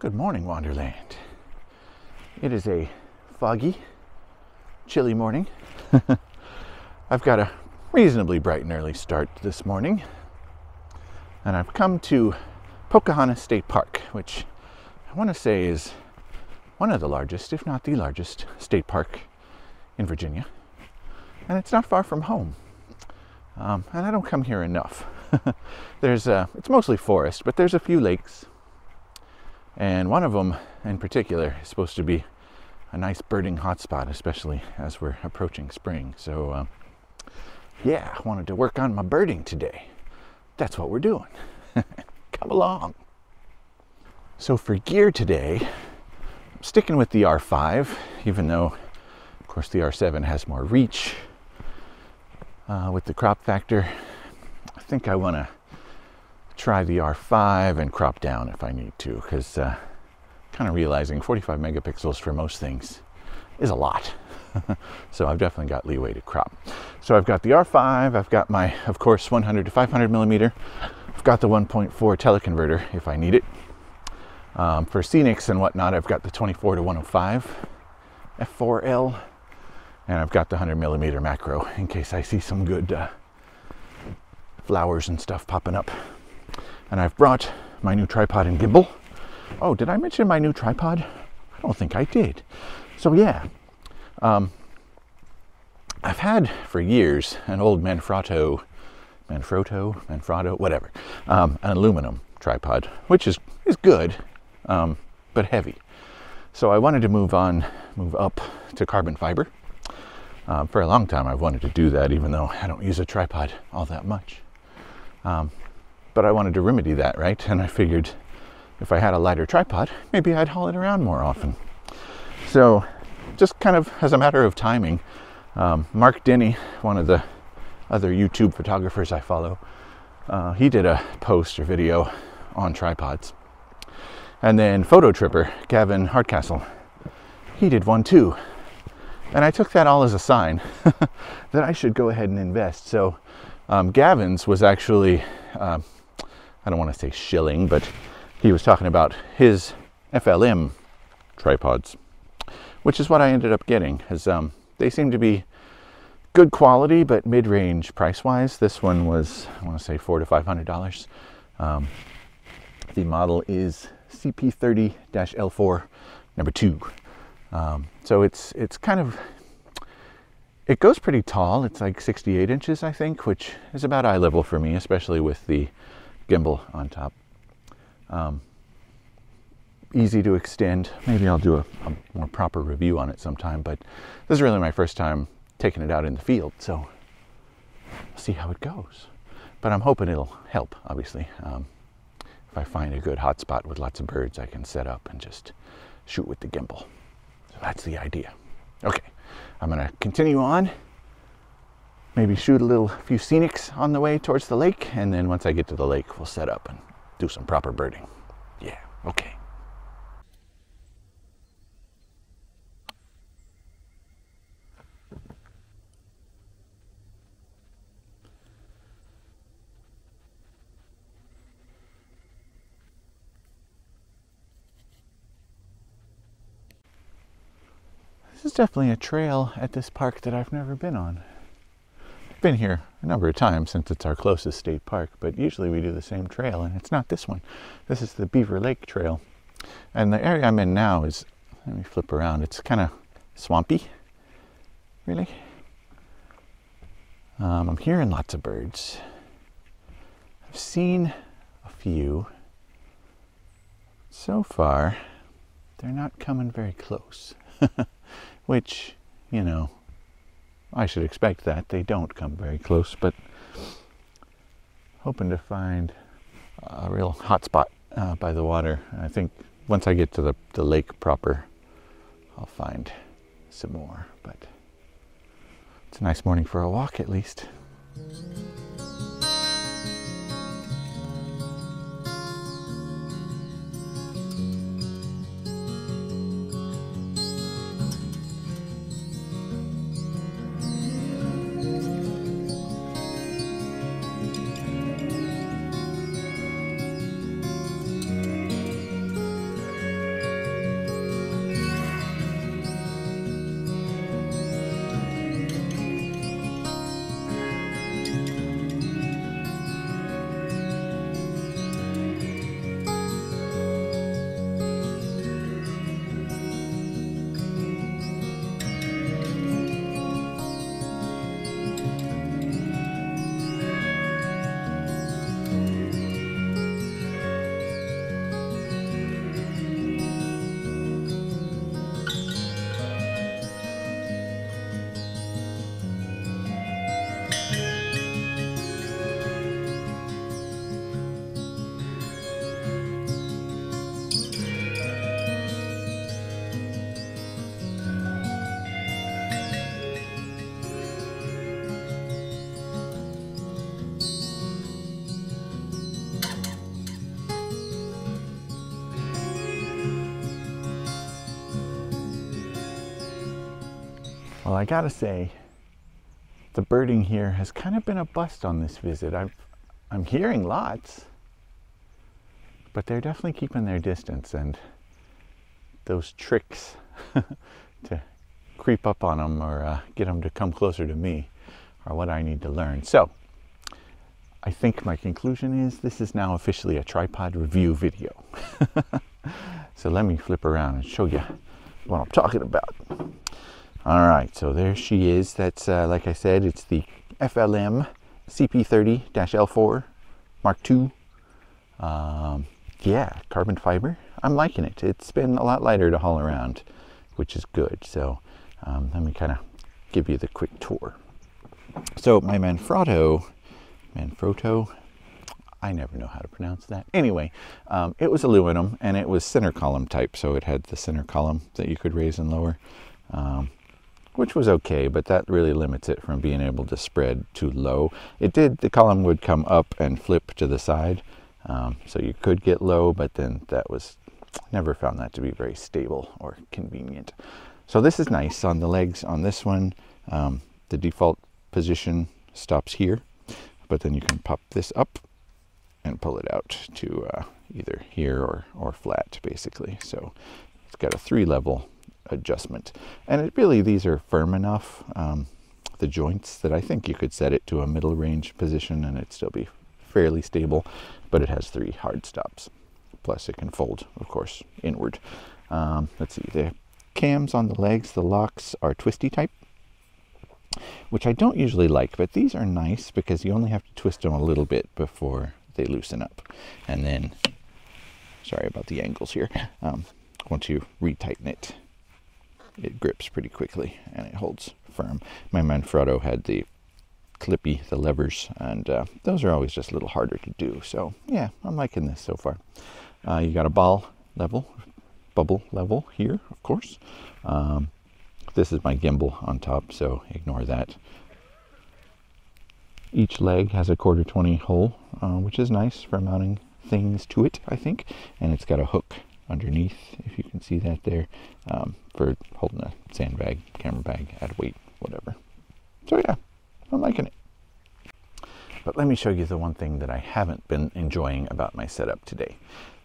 Good morning, Wanderland. It is a foggy, chilly morning. I've got a reasonably bright and early start this morning, and I've come to Pocahontas State Park, which I want to say is one of the largest, if not the largest, state park in Virginia. And it's not far from home. Um, and I don't come here enough. there's a, it's mostly forest, but there's a few lakes and one of them in particular is supposed to be a nice birding hotspot, especially as we're approaching spring. So, uh, yeah, I wanted to work on my birding today. That's what we're doing. Come along. So, for gear today, I'm sticking with the R5, even though, of course, the R7 has more reach uh, with the crop factor. I think I want to try the R5 and crop down if I need to, because uh, kind of realizing 45 megapixels for most things is a lot. so I've definitely got leeway to crop. So I've got the R5, I've got my, of course, 100 to 500 millimeter. I've got the 1.4 teleconverter if I need it. Um, for scenics and whatnot, I've got the 24 to 105 f4L, and I've got the 100 millimeter macro in case I see some good uh, flowers and stuff popping up and I've brought my new tripod and gimbal. Oh, did I mention my new tripod? I don't think I did. So yeah, um, I've had for years an old Manfrotto, Manfrotto, Manfrotto, whatever, um, an aluminum tripod, which is is good, um, but heavy. So I wanted to move on, move up to carbon fiber. Um, for a long time, I've wanted to do that, even though I don't use a tripod all that much. Um, but I wanted to remedy that, right? And I figured if I had a lighter tripod, maybe I'd haul it around more often. So, just kind of as a matter of timing, um, Mark Denny, one of the other YouTube photographers I follow, uh, he did a post or video on tripods. And then Fototripper, Gavin Hardcastle, he did one too. And I took that all as a sign that I should go ahead and invest. So um, Gavin's was actually uh, I don't want to say shilling, but he was talking about his FLM tripods, which is what I ended up getting. As um, they seem to be good quality, but mid-range price-wise. This one was I want to say four to five hundred dollars. Um, the model is CP30-L4 number two. Um, so it's it's kind of it goes pretty tall. It's like 68 inches, I think, which is about eye level for me, especially with the gimbal on top. Um, easy to extend. Maybe I'll do a, a, more proper review on it sometime, but this is really my first time taking it out in the field, so we'll see how it goes. But I'm hoping it'll help, obviously. Um, if I find a good hot spot with lots of birds, I can set up and just shoot with the gimbal. So that's the idea. Okay, I'm gonna continue on maybe shoot a little few scenics on the way towards the lake, and then once I get to the lake, we'll set up and do some proper birding. Yeah, okay. This is definitely a trail at this park that I've never been on been here a number of times since it's our closest state park, but usually we do the same trail, and it's not this one. This is the Beaver Lake Trail. And the area I'm in now is, let me flip around, it's kind of swampy, really. Um, I'm hearing lots of birds. I've seen a few. So far, they're not coming very close, which, you know, I should expect that. They don't come very close, but hoping to find a real hot spot uh, by the water. I think once I get to the, the lake proper, I'll find some more. But it's a nice morning for a walk at least. Well, I gotta say, the birding here has kind of been a bust on this visit. I've, I'm hearing lots, but they're definitely keeping their distance and those tricks to creep up on them or uh, get them to come closer to me are what I need to learn. So I think my conclusion is this is now officially a tripod review video. so let me flip around and show you what I'm talking about. All right, so there she is. That's, uh, like I said, it's the FLM CP30-L4 Mark II. Um, yeah, carbon fiber. I'm liking it. It's been a lot lighter to haul around, which is good. So um, let me kind of give you the quick tour. So my Manfrotto, Manfrotto, I never know how to pronounce that. Anyway, um, it was aluminum and it was center column type, so it had the center column that you could raise and lower, um, which was okay, but that really limits it from being able to spread too low. It did, the column would come up and flip to the side, um, so you could get low, but then that was, never found that to be very stable or convenient. So this is nice on the legs on this one. Um, the default position stops here, but then you can pop this up and pull it out to uh, either here or, or flat basically. So it's got a three level adjustment. And it really, these are firm enough, um, the joints, that I think you could set it to a middle range position and it'd still be fairly stable, but it has three hard stops. Plus it can fold, of course, inward. Um, let's see, the cams on the legs, the locks are twisty type which I don't usually like, but these are nice because you only have to twist them a little bit before they loosen up. And then, sorry about the angles here, um, once you retighten it, it grips pretty quickly and it holds firm. My Manfrotto had the clippy, the levers, and uh, those are always just a little harder to do. So yeah, I'm liking this so far. Uh, you got a ball level, bubble level here, of course. Um, this is my gimbal on top, so ignore that. Each leg has a quarter 20 hole, uh, which is nice for mounting things to it, I think. And it's got a hook underneath, if you can see that there, um, for holding a sandbag, camera bag, add weight, whatever. So yeah, I'm liking it. But let me show you the one thing that I haven't been enjoying about my setup today.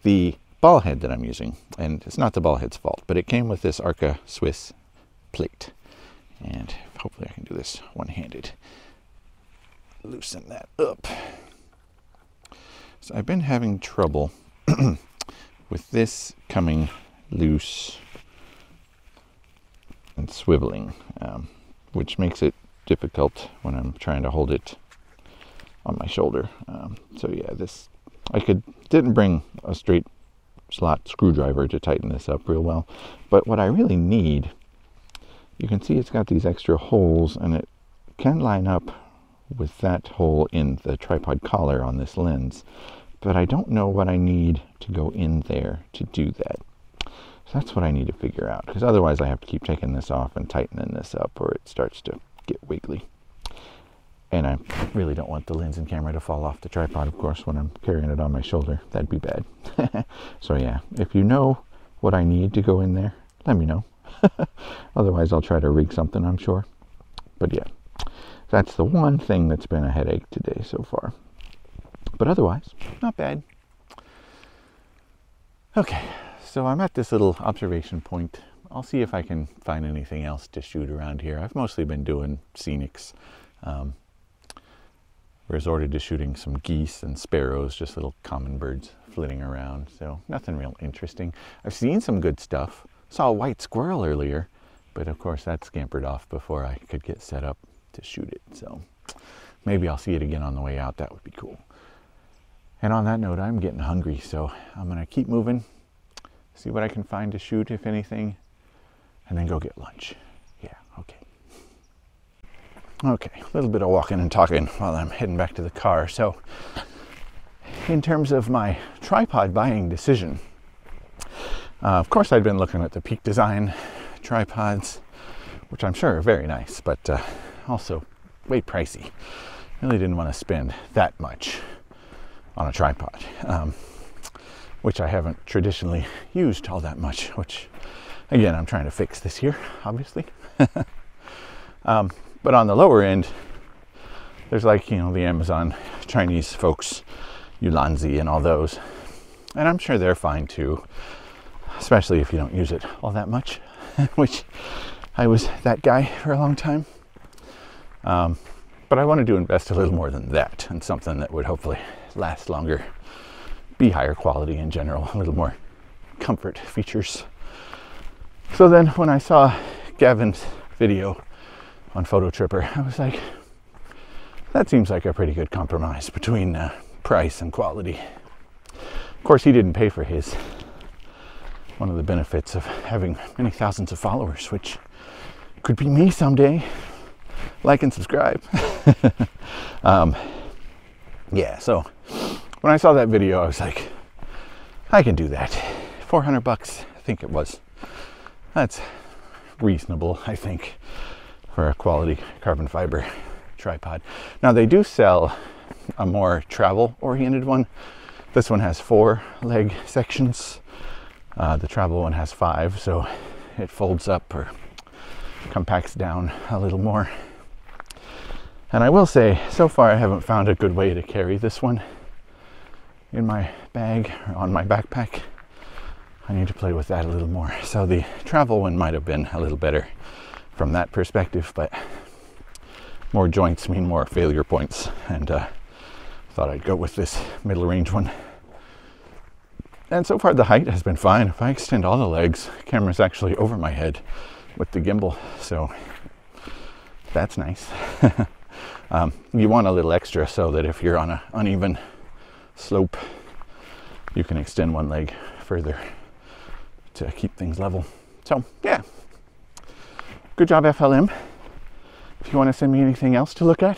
The ball head that I'm using, and it's not the ball head's fault, but it came with this Arca Swiss plate. And hopefully I can do this one-handed loosen that up. So I've been having trouble with this coming loose and swiveling, um, which makes it difficult when I'm trying to hold it on my shoulder. Um, so yeah, this I could didn't bring a straight slot screwdriver to tighten this up real well, but what I really need, you can see it's got these extra holes and it can line up with that hole in the tripod collar on this lens, but I don't know what I need to go in there to do that. So that's what I need to figure out, because otherwise I have to keep taking this off and tightening this up or it starts to get wiggly. And I really don't want the lens and camera to fall off the tripod, of course, when I'm carrying it on my shoulder. That'd be bad. so yeah, if you know what I need to go in there, let me know. Otherwise, I'll try to rig something, I'm sure. But yeah, that's the one thing that's been a headache today so far. But otherwise, not bad. Okay, so I'm at this little observation point. I'll see if I can find anything else to shoot around here. I've mostly been doing scenics. Um, resorted to shooting some geese and sparrows, just little common birds flitting around. So nothing real interesting. I've seen some good stuff. Saw a white squirrel earlier, but of course that scampered off before I could get set up to shoot it. So maybe I'll see it again on the way out. That would be cool. And on that note, I'm getting hungry, so I'm to keep moving, see what I can find to shoot, if anything, and then go get lunch. Yeah, okay. Okay, a little bit of walking and talking while I'm heading back to the car. So, in terms of my tripod buying decision, uh, of course, I'd been looking at the Peak Design tripods, which I'm sure are very nice, but uh, also way pricey. Really didn't want to spend that much on a tripod, um, which I haven't traditionally used all that much, which again, I'm trying to fix this year, obviously. Um, but on the lower end, there's like, you know, the Amazon Chinese folks, Ulanzi and all those. And I'm sure they're fine too, especially if you don't use it all that much, which I was that guy for a long time. Um, but I wanted to invest a little more than that in something that would hopefully last longer, be higher quality in general, a little more comfort features. So then when I saw Gavin's video on Fototripper, I was like, that seems like a pretty good compromise between uh, price and quality. Of course, he didn't pay for his. One of the benefits of having many thousands of followers, which could be me someday. Like and subscribe. um, yeah, so when I saw that video, I was like, I can do that. 400 bucks, I think it was. That's reasonable, I think, for a quality carbon fiber tripod. Now, they do sell a more travel oriented one. This one has four leg sections. Uh, the travel one has five, so it folds up or compacts down a little more. And I will say, so far I haven't found a good way to carry this one in my bag or on my backpack. I need to play with that a little more. So the travel one might have been a little better from that perspective, but more joints mean more failure points. And uh, thought I'd go with this middle range one. And so far the height has been fine. If I extend all the legs, the camera's actually over my head with the gimbal. So that's nice. um, you want a little extra so that if you're on an uneven slope, you can extend one leg further to keep things level. So yeah, good job FLM. If you want to send me anything else to look at,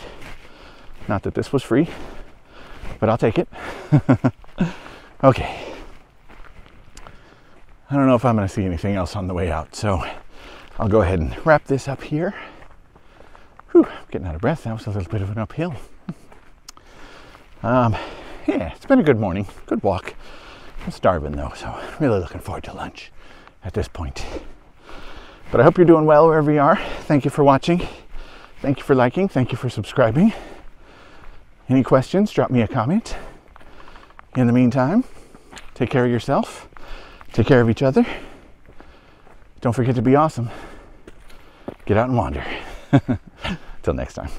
not that this was free, but I'll take it. okay. I don't know if I'm going to see anything else on the way out, so I'll go ahead and wrap this up here. Whew, getting out of breath. That was a little bit of an uphill. Um, yeah, it's been a good morning, good walk. I'm starving though, so really looking forward to lunch at this point. But I hope you're doing well wherever you are. Thank you for watching. Thank you for liking. Thank you for subscribing. Any questions, drop me a comment. In the meantime, take care of yourself, take care of each other. Don't forget to be awesome. Get out and wander. Till next time.